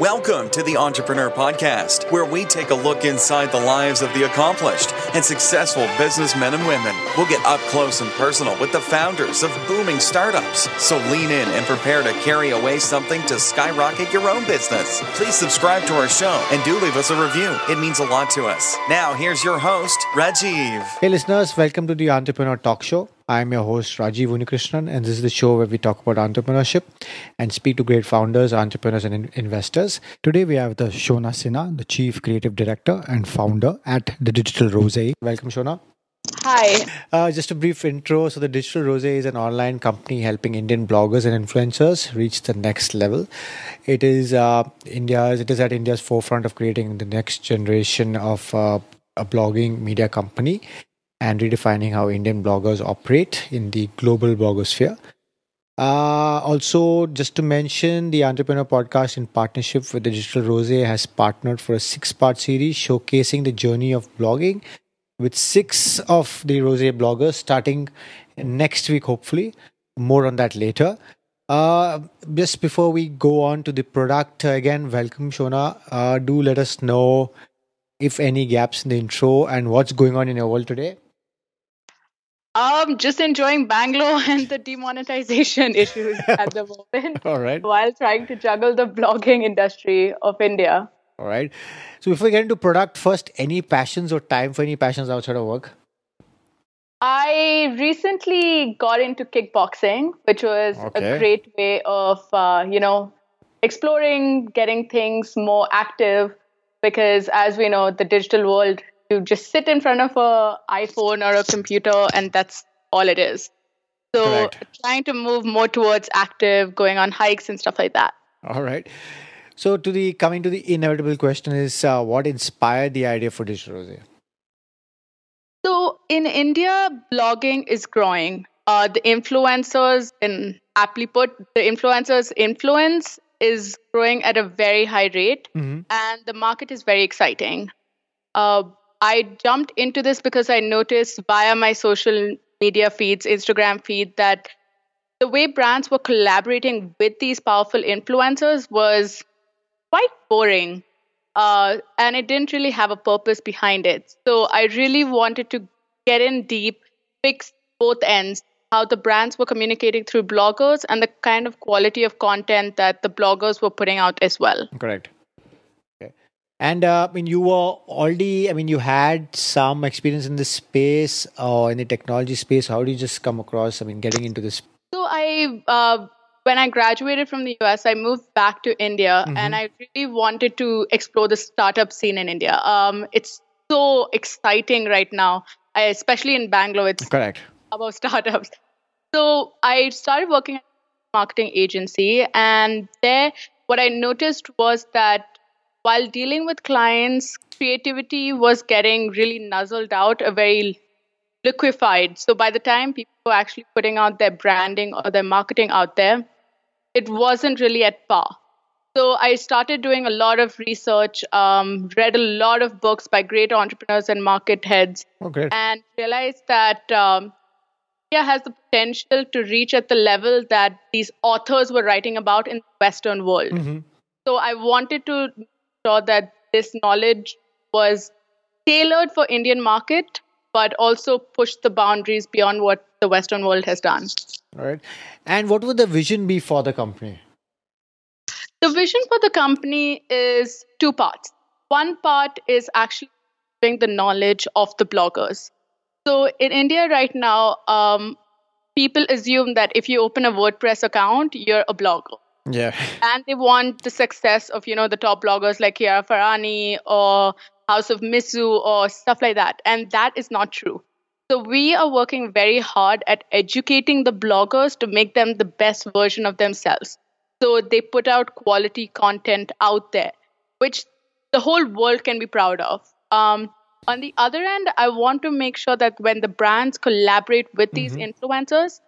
Welcome to the Entrepreneur Podcast, where we take a look inside the lives of the accomplished and successful businessmen and women. We'll get up close and personal with the founders of booming startups. So lean in and prepare to carry away something to skyrocket your own business. Please subscribe to our show and do leave us a review. It means a lot to us. Now, here's your host, Rajiv. Hey, listeners, welcome to the Entrepreneur Talk Show. I'm your host, Rajiv Unnikrishnan, and this is the show where we talk about entrepreneurship and speak to great founders, entrepreneurs, and in- investors. Today, we have the Shona Sinha, the Chief Creative Director and founder at the Digital Rose. Welcome, Shona. Hi. Uh, just a brief intro. So, the Digital Rose is an online company helping Indian bloggers and influencers reach the next level. It is uh, India's. It is at India's forefront of creating the next generation of uh, a blogging media company and redefining how Indian bloggers operate in the global blogosphere. Uh, also, just to mention, the Entrepreneur Podcast, in partnership with the Digital Rose, has partnered for a six part series showcasing the journey of blogging with six of the Rose bloggers starting next week, hopefully. More on that later. Uh, just before we go on to the product, uh, again, welcome, Shona. Uh, do let us know if any gaps in the intro and what's going on in your world today. Um, just enjoying Bangalore and the demonetization issues at the moment. All right. While trying to juggle the blogging industry of India. All right. So before we get into product, first, any passions or time for any passions outside of work? I recently got into kickboxing, which was Okay. a great way of, uh, you know, exploring, getting things more active. Because as we know, the digital world, you just sit in front of a iPhone or a computer, and that's all it is. So Correct. trying to move more towards active, going on hikes and stuff like that. All right. So to the coming to the inevitable question is uh, what inspired the idea for Digital Rose? So in India, blogging is growing. Uh, the influencers, in aptly put, the influencers' influence is growing at a very high rate, Mhm. and the market is very exciting. Uh, I jumped into this because I noticed via my social media feeds, Instagram feed, that the way brands were collaborating with these powerful influencers was quite boring uh, and it didn't really have a purpose behind it. So I really wanted to get in deep, fix both ends, how the brands were communicating through bloggers and the kind of quality of content that the bloggers were putting out as well. Correct. Okay. And uh, I mean, you were already, I mean, you had some experience in this space or in the technology space. How did you just come across, I mean, getting into this? So I, uh, when I graduated from the US, I moved back to India, and I really wanted to explore the startup scene in India. Um, it's so exciting right now, I, especially in Bangalore. It's Correct. about startups. So I started working at a marketing agency, and there, what I noticed was that while dealing with clients, creativity was getting really nuzzled out, a very liquefied. So by the time people were actually putting out their branding or their marketing out there, it wasn't really at par. So I started doing a lot of research, um, read a lot of books by great entrepreneurs and market heads, Oh, and realized that um, India has the potential to reach at the level that these authors were writing about in the Western world. Mhm. So I wanted to make sure that this knowledge was tailored for Indian market, but also push the boundaries beyond what the Western world has done. All right. And what would the vision be for the company? The vision for the company is two parts. One part is actually giving the knowledge of the bloggers. So in India right now, um, people assume that if you open a WordPress account, you're a blogger. Yeah. and they want the success of you know the top bloggers like Kiara Farani or House of Misu or stuff like that, and that is not true. So we are working very hard at educating the bloggers to make them the best version of themselves. So they put out quality content out there, which the whole world can be proud of. Um, on the other end, I want to make sure that when the brands collaborate with these influencers,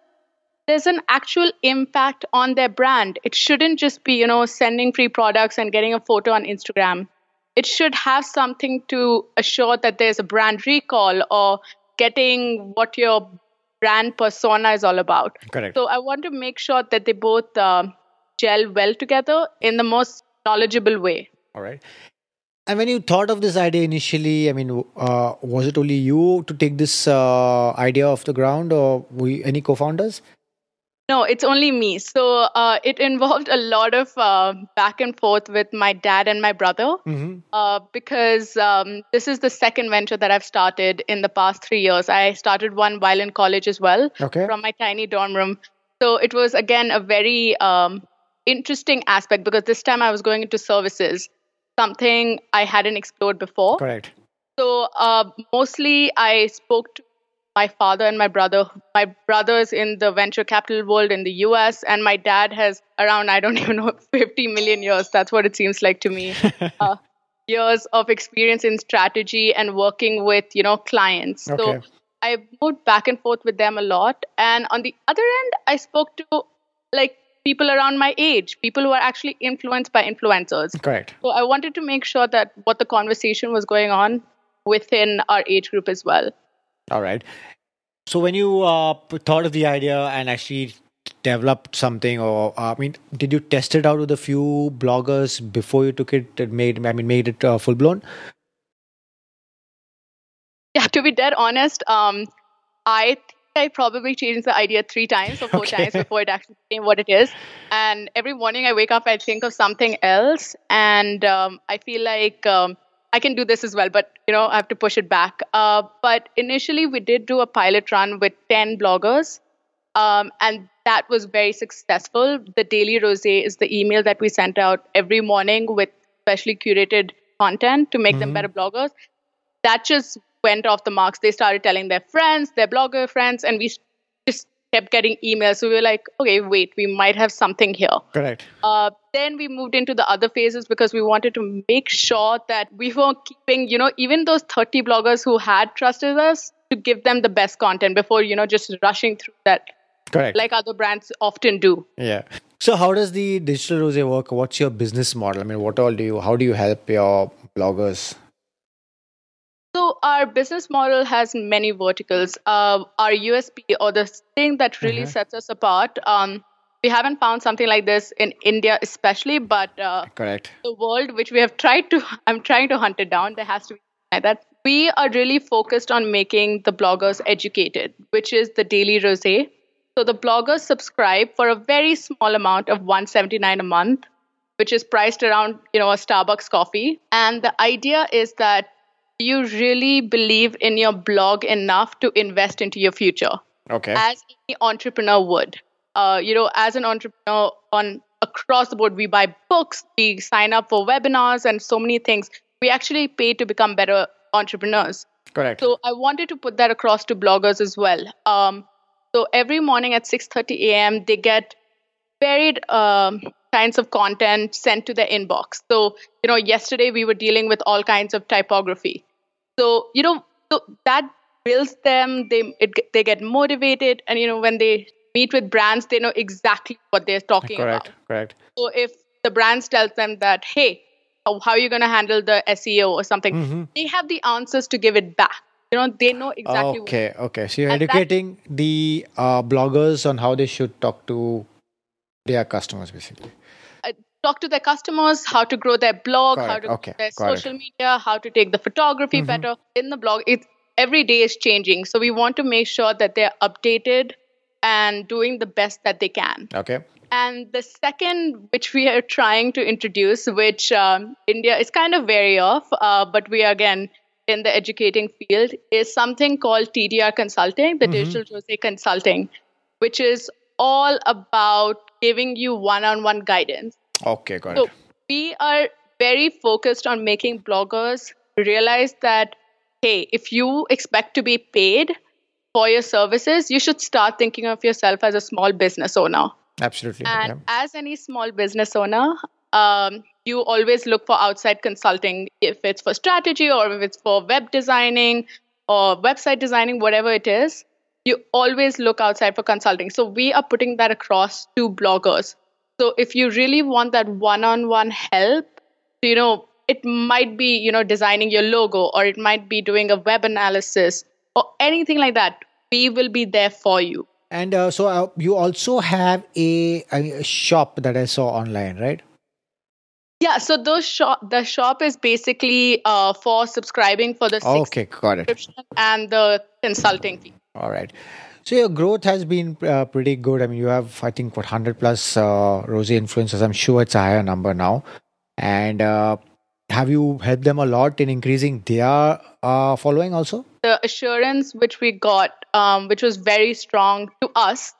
there's an actual impact on their brand. It shouldn't just be, you know, sending free products and getting a photo on Instagram. It should have something to assure that there's a brand recall or getting what your brand persona is all about. Correct. So I want to make sure that they both uh, gel well together in the most knowledgeable way. All right. And when you thought of this idea initially, I mean, uh, was it only you to take this uh, idea off the ground, or were you, any co-founders? No, it's only me. So uh, it involved a lot of uh, back and forth with my dad and my brother Mm-hmm. uh, because um, this is the second venture that I've started in the past three years. I started one while in college as well Okay. from my tiny dorm room. So it was, again, a very um, interesting aspect because this time I was going into services, something I hadn't explored before. Correct. So uh, mostly I spoke to my father and my brother. My brother's in the venture capital world in the US, and my dad has around, I don't even know, 50 million years. That's what it seems like to me. uh, years of experience in strategy and working with, you know, clients. Okay. So. I moved back and forth with them a lot. And on the other end, I spoke to like people around my age, people who are actually influenced by influencers. Correct. So I wanted to make sure that what the conversation was going on within our age group as well. All right. So when you uh, thought of the idea and actually developed something, or uh, I mean, did you test it out with a few bloggers before you took it and made? I mean, made it uh, full blown. Yeah, to be dead honest, um, I think I probably changed the idea three times or four Okay. times before it actually became what it is. And every morning I wake up, I think of something else, and um, I feel like um, I can do this as well, but you know I have to push it back. Uh, but initially, we did do a pilot run with ten bloggers, um, and that was very successful. The Daily Rose is the email that we sent out every morning with specially curated content to make them better bloggers. That just went off the marks. They started telling their friends, their blogger friends, and we just kept getting emails. So we were like, okay, wait, we might have something here. Correct. Uh, then we moved into the other phases because we wanted to make sure that we were keeping, you know, even those 30 bloggers who had trusted us to give them the best content before, you know, just rushing through that Correct. like other brands often do. yeah. So how does the digital rose work? What's your business model? I mean, what all do you? How do you help your bloggers? So our business model has many verticals. Uh, our USP or the thing that really Mhm. sets us apart. Um, we haven't found something like this in India, especially, but uh, Correct. the world which we have tried to i'm trying to hunt it down there has to be like that we are really focused on making the bloggers educated which is the daily rose so the bloggers subscribe for a very small amount of 179 a month which is priced around you know a starbucks coffee and the idea is that you really believe in your blog enough to invest into your future Okay. as any entrepreneur would. Uh, you know, as an entrepreneur on across the board, we buy books, we sign up for webinars, and so many things. We actually pay to become better entrepreneurs. Correct. So I wanted to put that across to bloggers as well. Um, so every morning at 6:30 a.m., they get varied um, kinds of content sent to their inbox. So you know, yesterday we were dealing with all kinds of typography. So you know, so that builds them. They it, they get motivated, and you know, when they meet with brands, they know exactly what they're talking correct. about. Correct. Correct. So if the brands tells them that, hey, how, are you going to handle the SEO or something, Mhm. they have the answers to give it back. You know, they know exactly. what- Okay. Okay. So you're And that- educating the uh, bloggers on how they should talk to their customers, basically. Talk to their customers, how to grow their blog, how Correct. to grow Okay. their Got it. social media, how to take the photography Mhm. better in the blog. It's every day is changing, so we want to make sure that they're updated and doing the best that they can. Okay. And the second, which we are trying to introduce, which um, India is kind of wary of, uh, but we are again in the educating field, is something called TDR Consulting, the Mhm. Digital Rose Consulting, which is all about giving you one on one guidance. Okay. Got So it. we are very focused on making bloggers realize that, hey, if you expect to be paid for your services, you should start thinking of yourself as a small business owner. Absolutely. And as any small business owner, um, you always look for outside consulting if it's for strategy or if it's for web designing or website designing, whatever it is. You always look outside for consulting. So we are putting that across to bloggers. So if you really want that one-on-one help, you know, it might be, you know, designing your logo or it might be doing a web analysis or anything like that. We will be there for you. And uh, so uh, you also have a, a shop that I saw online, right? Yeah, so those shop the shop is basically uh, for subscribing for the Okay, got it. subscription and the consulting fee. All right. So your growth has been uh, pretty good. I mean, you have, I think, what 100 plus uh, Rose influencers. I'm sure it's a higher number now. And uh, have you helped them a lot in increasing their uh, following also? The assurance which we got, um, which was very strong to us,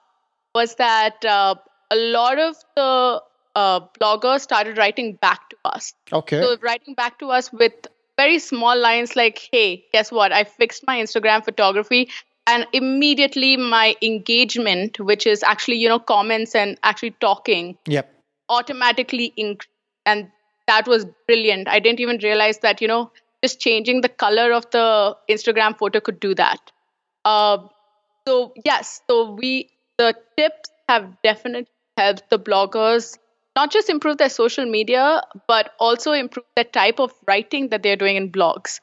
was that uh, a lot of the uh, bloggers started writing back to us. Okay. So writing back to us with very small lines like, "Hey, guess what? I fixed my Instagram photography." And immediately my engagement, which is actually, you know, comments and actually talking, yep. automatically increased. And that was brilliant. I didn't even realize that, you know, just changing the color of the Instagram photo could do that. Uh, so, yes, so we, the tips have definitely helped the bloggers not just improve their social media, but also improve the type of writing that they're doing in blogs.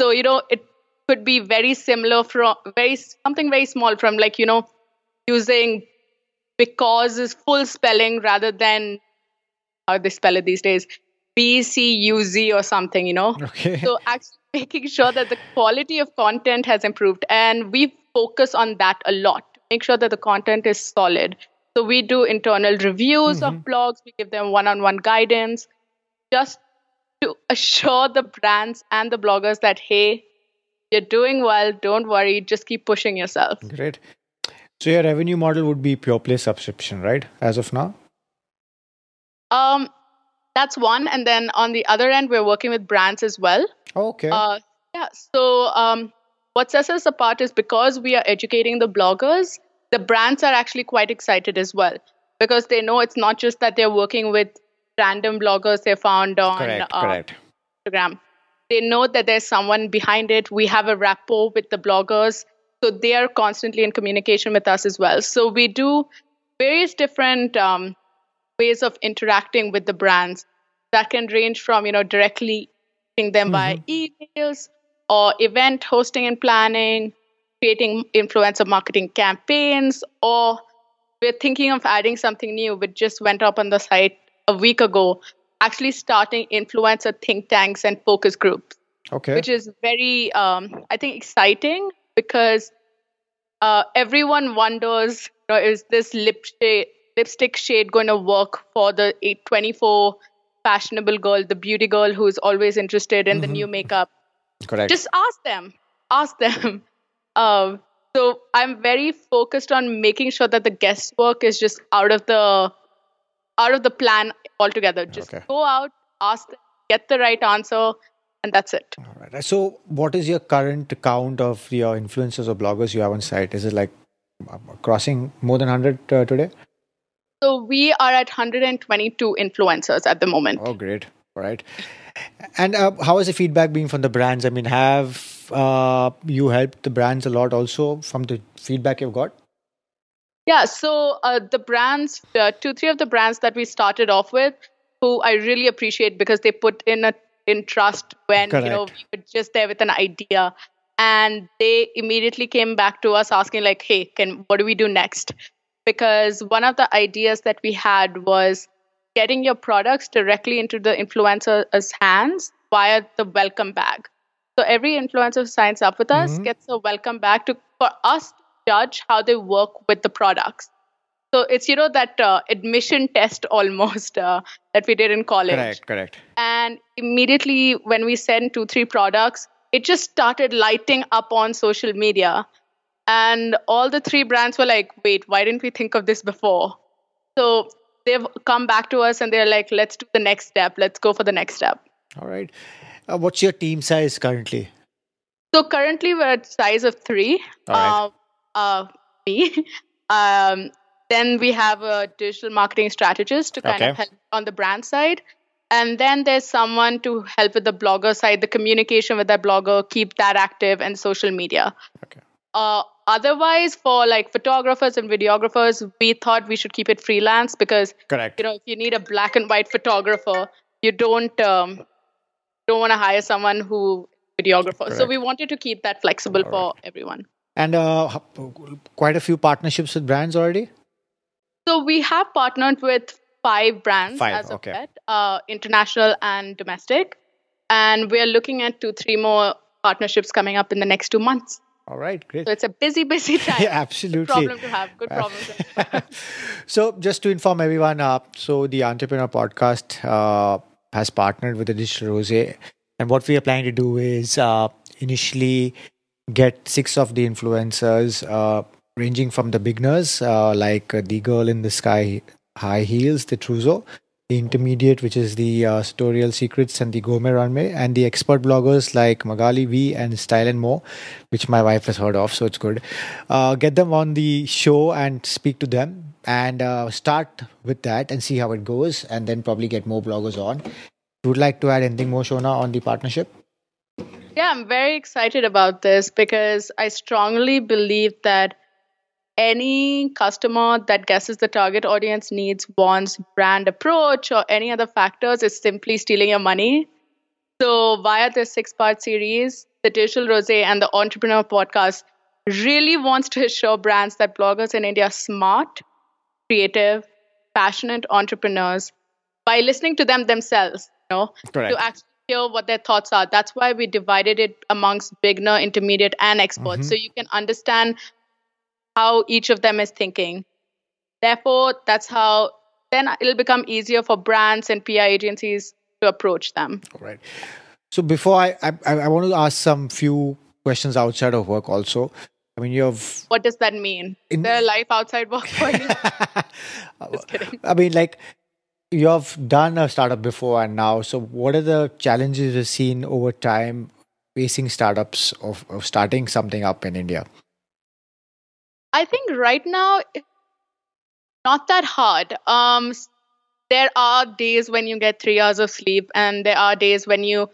So, you know, it could be very similar from very something very small from like, you know, using because is full spelling rather than how they spell it these days. B C U Z or something, you know. Okay. So actually making sure that the quality of content has improved, and we focus on that a lot. Make sure that the content is solid. So we do internal reviews Mm-hmm. of blogs. We give them one-on-one guidance, just to assure the brands and the bloggers that hey, you're doing well. Don't worry. Just keep pushing yourself. Great. So your revenue model would be pure play subscription, right? As of now? Um, that's one, and then on the other end, we're working with brands as well. Okay. Uh, yeah. So um, what sets us apart is because we are educating the bloggers, the brands are actually quite excited as well because they know it's not just that they're working with random bloggers they found on correct. uh, correct. Instagram. They know that there's someone behind it. We have a rapport with the bloggers. So they are constantly in communication with us as well. So we do various different um, ways of interacting with the brands that can range from, you know, directly them by emails or event hosting and planning, creating influencer marketing campaigns, or we're thinking of adding something new which just went up on the site a week ago, actually starting influencer think tanks and focus groups. Okay. which is very um, i think exciting because uh, everyone wonders you know, is this lip shade, lipstick shade going to work for the 824 fashionable girl the beauty girl who's always interested in the new makeup? Correct. just ask them. Ask them. Um, so i'm very focused on making sure that the guesswork is just out of the out of the plan altogether just Okay. go out ask them get the right answer and that's it All right. So, what is your current count of your influencers or bloggers you have on site? Is it like crossing more than 100 uh, today? So we are at 122 influencers at the moment. Oh, great. All right. And uh, how has the feedback been from the brands? I mean, have uh, you helped the brands a lot also from the feedback you've got? Yeah, so uh, the brands, uh, two, three of the brands that we started off with, who I really appreciate because they put in a in trust when you know we were just there with an idea, and they immediately came back to us asking like, "Hey, can what do we do next?" Because one of the ideas that we had was getting your products directly into the influencer's hands via the welcome bag. So every influencer who signs up with us gets a welcome bag to for us judge how they work with the products. So it's you know that uh, admission test almost uh, that we did in college. Correct, correct. And immediately when we sent two three products, it just started lighting up on social media, and all the three brands were like, "Wait, why didn't we think of this before?" So they've come back to us and they're like, "Let's do the next step. Let's go for the next step." All right. Uh, what's your team size currently? So currently we're at size of three. All right. Uh, me. um, then we have a digital marketing strategist to kind Okay. of help on the brand side. And then there's someone to help with the blogger side, the communication with that blogger, keep that active, and social media. Okay. Uh, otherwise, for like photographers and videographers, we thought we should keep it freelance because Correct. you know if you need a black and white photographer, you don't um, don't want to hire someone who videographer. So we wanted to keep that flexible All for everyone. And uh, quite a few partnerships with brands already? So we have partnered with five brands Five, as of okay. yet, uh, international and domestic. And we're looking at two, three more partnerships coming up in the next two months. All right, great. So it's a busy, busy time. Yeah, absolutely. Good problem to have. Good problem have. so, just to inform everyone, uh, so the Entrepreneur Podcast uh, has partnered with the Digital Rose, and what we are planning to do is uh, initially get six of the influencers, uh, ranging from the beginners, uh, like uh, the girl in the sky high heels, the Truzo, the intermediate, which is the uh, tutorial secrets and the gourmet runway, and the expert bloggers like Magali V and Style and More, which my wife has heard of, so it's good. Uh, get them on the show and speak to them, and uh, start with that and see how it goes, and then probably get more bloggers on. Would like to add anything more, Shona, on the partnership? Yeah, I'm very excited about this because I strongly believe that any customer that guesses the target audience needs, wants, brand approach, or any other factors is simply stealing your money. So, via this six part series, the Digital Rose and the Entrepreneur Podcast really wants to assure brands that bloggers in India are smart, creative, passionate entrepreneurs by listening to them themselves, you know, Correct. to actually hear what their thoughts are. That's why we divided it amongst beginner, intermediate, and experts. Mm-hmm. So you can understand how each of them is thinking. Therefore, that's how then it'll become easier for brands and PR agencies to approach them. All right. So before I, I, I want to ask some few questions outside of work also. I mean, you have What does that mean? In- Is there a life outside work for you? Just kidding. I mean, like you have done a startup before and now. So, what are the challenges you've seen over time facing startups of, of starting something up in India? I think right now not that hard. Um, there are days when you get three hours of sleep, and there are days when you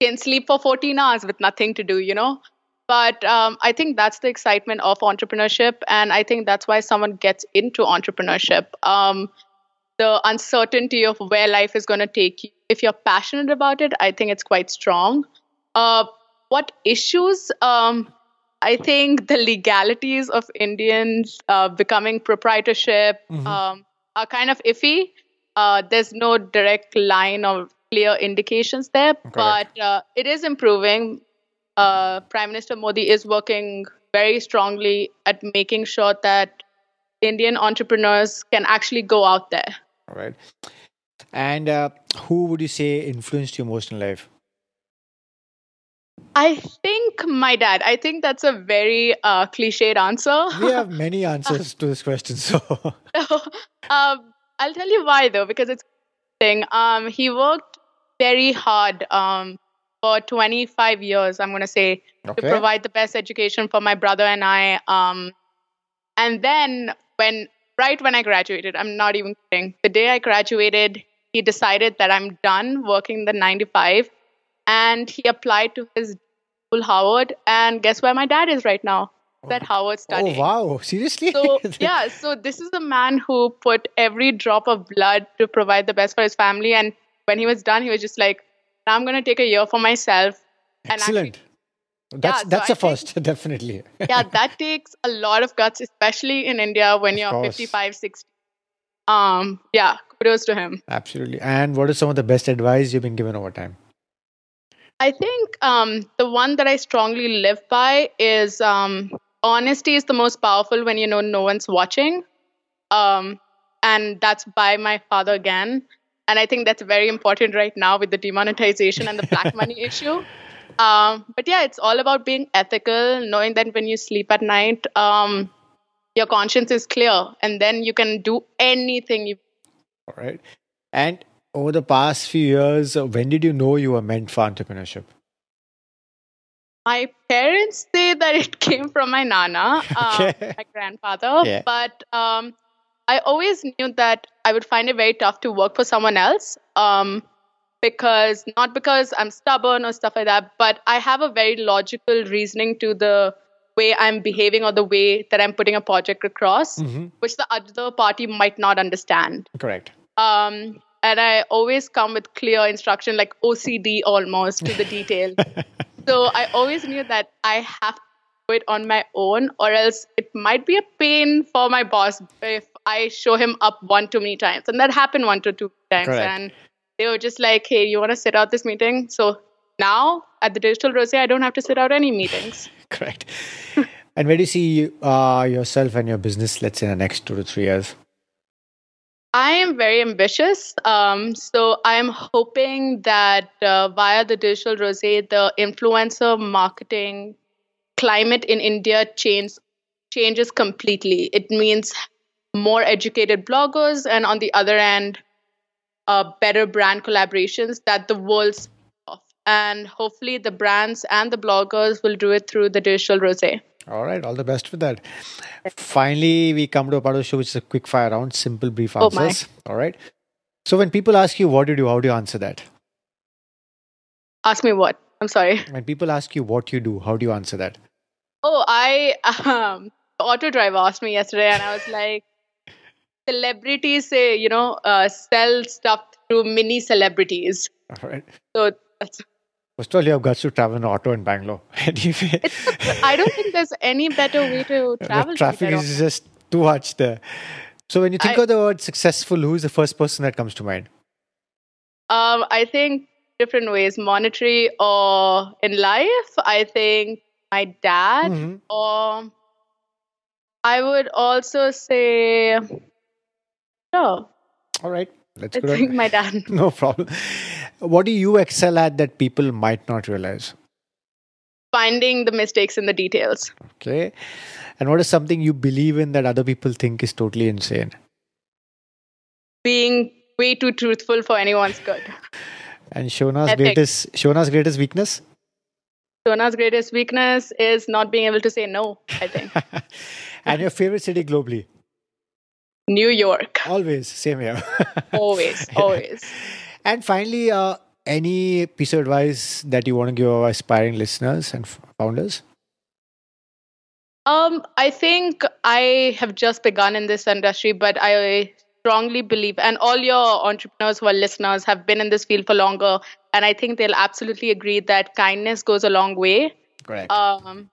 can sleep for 14 hours with nothing to do, you know? But um, I think that's the excitement of entrepreneurship. And I think that's why someone gets into entrepreneurship. Um, the uncertainty of where life is going to take you. If you're passionate about it, I think it's quite strong. Uh, what issues? Um, I think the legalities of Indians uh, becoming proprietorship um, are kind of iffy. Uh, there's no direct line or clear indications there, but uh, it is improving. Uh, Prime Minister Modi is working very strongly at making sure that Indian entrepreneurs can actually go out there. All right. And uh, who would you say influenced you most in life? I think my dad. I think that's a very uh, cliched answer. We have many answers to this question. So, um, I'll tell you why though, because it's thing. Um, he worked very hard um, for 25 years. I'm gonna say Okay. to provide the best education for my brother and I. Um, and then when right when I graduated, I'm not even kidding. The day I graduated, he decided that I'm done working the 95, and he applied to his school Howard. And guess where my dad is right now? He's At Howard oh, oh wow. Seriously? So yeah, so this is a man who put every drop of blood to provide the best for his family. And when he was done, he was just like, "Now I'm gonna take a year for myself." And Excellent. That's so that's I a first, definitely. yeah, that takes a lot of guts, especially in India when you're course. 55, 60. Um, yeah, kudos to him. Absolutely. And what is some of the best advice you've been given over time? I think um, the one that I strongly live by is um, honesty is the most powerful when you know no one's watching. Um, and that's by my father again. And I think that's very important right now with the demonetization and the black money issue. Um, but yeah, it's all about being ethical, knowing that when you sleep at night, um, your conscience is clear, and then you can do anything you All right. And over the past few years, uh, when did you know you were meant for entrepreneurship? My parents say that it came from my nana, uh, Okay. my grandfather, Yeah. but um, I always knew that I would find it very tough to work for someone else. Um, because not because I'm stubborn or stuff like that, but I have a very logical reasoning to the way I'm behaving or the way that I'm putting a project across, which the other party might not understand. Correct. Um, and I always come with clear instruction, like OCD almost to the detail. so I always knew that I have to do it on my own, or else it might be a pain for my boss if I show him up one too many times. And that happened one to two times. Correct. And they were just like, hey, you want to sit out this meeting? So now at the Digital Rose, I don't have to sit out any meetings. Correct. and where do you see uh, yourself and your business, let's say, in the next two to three years? I am very ambitious. Um, so I'm hoping that uh, via the Digital Rose, the influencer marketing climate in India change, changes completely. It means more educated bloggers, and on the other end, uh, better brand collaborations that the world's of. And hopefully, the brands and the bloggers will do it through the Digital Rose. All right, all the best with that. Finally, we come to a part of the show which is a quick fire round, simple, brief Oh, answers. all right. So when people ask you what do you do, how do you answer that? Ask me what? I'm sorry. When people ask you what you do, how do you answer that? Oh, I um, the auto driver asked me yesterday, and I was like, celebrities say you know uh, sell stuff through mini celebrities. All right. So that's, First of all, you have guts to travel in auto in Bangalore. Anyway, I don't think there's any better way to travel. the traffic is just too much there. So when you think I- of the word successful, who is the first person that comes to mind? Um, I think different ways, monetary or in life. I think my dad, Mhm. or I would also say, no, All right. Let's think my dad. No problem. What do you excel at that people might not realize? Finding the mistakes in the details. Okay. And what is something you believe in that other people think is totally insane? Being way too truthful for anyone's good. And Shona's greatest Shona's greatest weakness? Shona's greatest weakness is not being able to say no, I think. and your favorite city globally? New York. Always, same here. Always, always. and finally, uh, any piece of advice that you want to give our aspiring listeners and founders? Um, I think I have just begun in this industry, but I strongly believe, and all your entrepreneurs who are listeners have been in this field for longer, and I think they'll absolutely agree that kindness goes a long way. Correct. Um,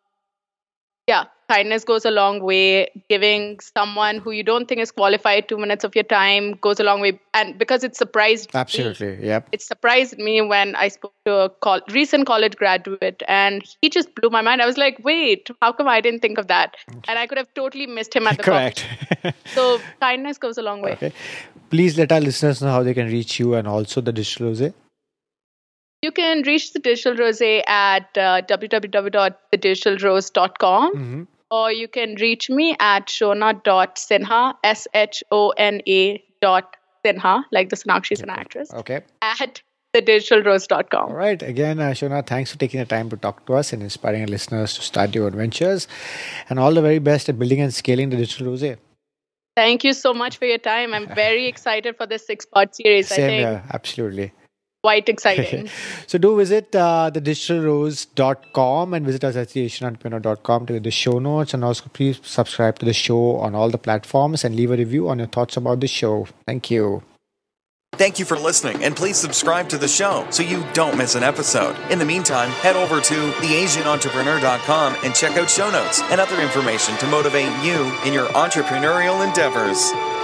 yeah, kindness goes a long way. Giving someone who you don't think is qualified two minutes of your time goes a long way, and because it surprised me Absolutely. Yep. it surprised me when I spoke to a col- recent college graduate and he just blew my mind. I was like, wait, how come I didn't think of that? And I could have totally missed him at the Correct. So kindness goes a long way. okay. Please let our listeners know how they can reach you and also the digital Rose. You can reach the Digital Rose at uh, www.thedigitalrose.com Mm-hmm. or you can reach me at shona.sinha, S H O N A dot Sinha, like the Sonakshi an actress, Okay. at thedigitalrose.com. All right. Again, uh, Shona, thanks for taking the time to talk to us and inspiring our listeners to start your adventures. And all the very best at building and scaling the digital Rose. Thank you so much for your time. I'm very excited for this six part series. I Same think here. Absolutely. Quite exciting. So do visit uh, thedigitalrose.com and visit us at theasianentrepreneur.com to get the show notes and also please subscribe to the show on all the platforms and leave a review on your thoughts about the show. Thank you. Thank you for listening, and please subscribe to the show so you don't miss an episode. In the meantime, head over to theasianentrepreneur.com and check out show notes and other information to motivate you in your entrepreneurial endeavors.